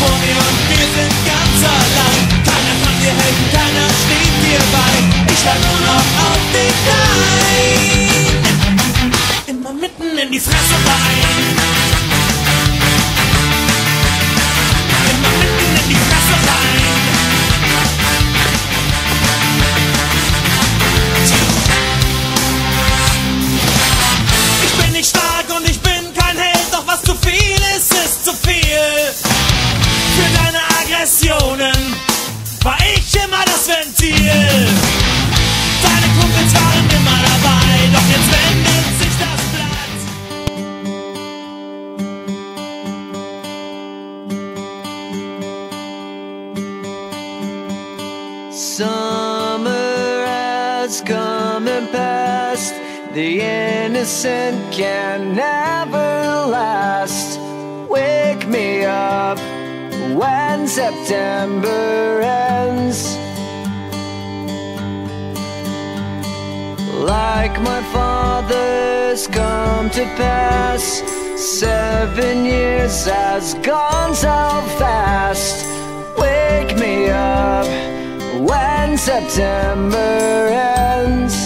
vor mir und wir sind ganz allein. Keiner kann dir helfen, keiner steht dir bei. Ich hör nur noch auf dich ein. Immer mitten in die Fresse rein. Summer has come and passed. The innocent can never last. Wake me up when September ends. Like my father's come to pass. Seven years has gone so fast. Wake me up when September ends.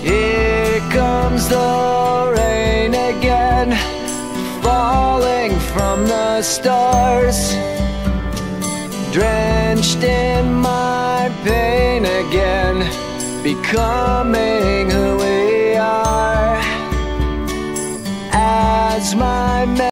Here comes the rain again, falling from the stars, drenched in becoming who we